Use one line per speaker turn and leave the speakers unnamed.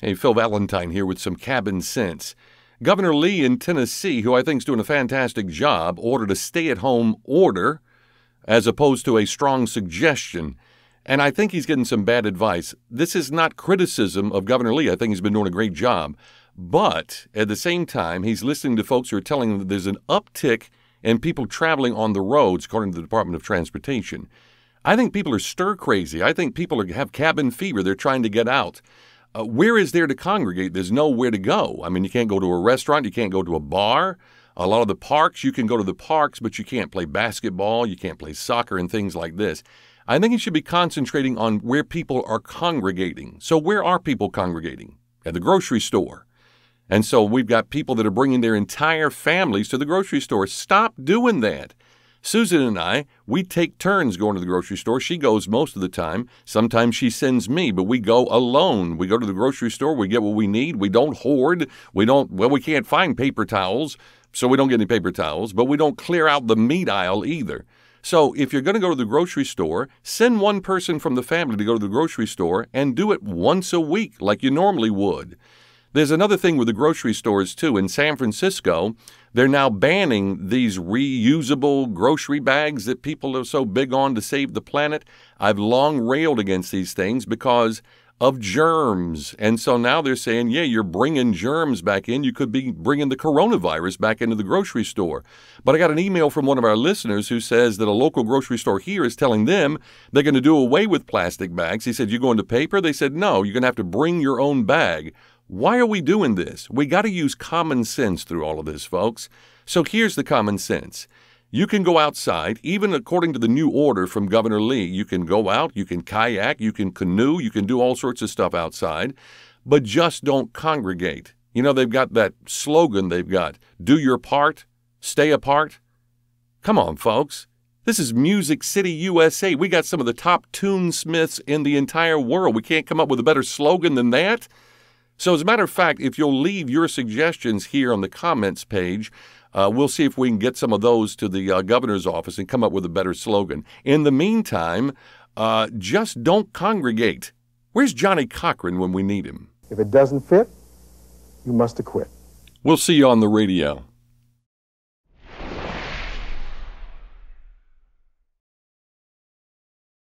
Hey, Phil Valentine here with some cabin sense. Governor Lee in Tennessee, who I think is doing a fantastic job, ordered a stay at home order as opposed to a strong suggestion. And I think he's getting some bad advice. This is not criticism of Governor Lee. I think he's been doing a great job. But at the same time, he's listening to folks who are telling him that there's an uptick in people traveling on the roads, according to the Department of Transportation. I think people are stir crazy. I think people are, have cabin fever. They're trying to get out. Uh, where is there to congregate? There's nowhere to go. I mean, you can't go to a restaurant, you can't go to a bar. A lot of the parks, you can go to the parks, but you can't play basketball, you can't play soccer, and things like this. I think you should be concentrating on where people are congregating. So, where are people congregating? At the grocery store. And so we've got people that are bringing their entire families to the grocery store. Stop doing that. Susan and I, we take turns going to the grocery store. She goes most of the time. Sometimes she sends me, but we go alone. We go to the grocery store, we get what we need. We don't hoard. We don't, well, we can't find paper towels, so we don't get any paper towels, but we don't clear out the meat aisle either. So if you're going to go to the grocery store, send one person from the family to go to the grocery store and do it once a week like you normally would. There's another thing with the grocery stores, too. In San Francisco, they're now banning these reusable grocery bags that people are so big on to save the planet. I've long railed against these things because of germs. And so now they're saying, yeah, you're bringing germs back in. You could be bringing the coronavirus back into the grocery store. But I got an email from one of our listeners who says that a local grocery store here is telling them they're going to do away with plastic bags. He said, You going to paper? They said, No, you're going to have to bring your own bag. Why are we doing this? We got to use common sense through all of this, folks. So here's the common sense. You can go outside, even according to the new order from Governor Lee. You can go out, you can kayak, you can canoe, you can do all sorts of stuff outside, but just don't congregate. You know, they've got that slogan they've got do your part, stay apart. Come on, folks. This is Music City, USA. We got some of the top tunesmiths in the entire world. We can't come up with a better slogan than that. So, as a matter of fact, if you'll leave your suggestions here on the comments page, uh, we'll see if we can get some of those to the uh, governor's office and come up with a better slogan. In the meantime, uh, just don't congregate. Where's Johnnie Cochran when we need him?
If it doesn't fit, you must acquit.
We'll see you on the radio.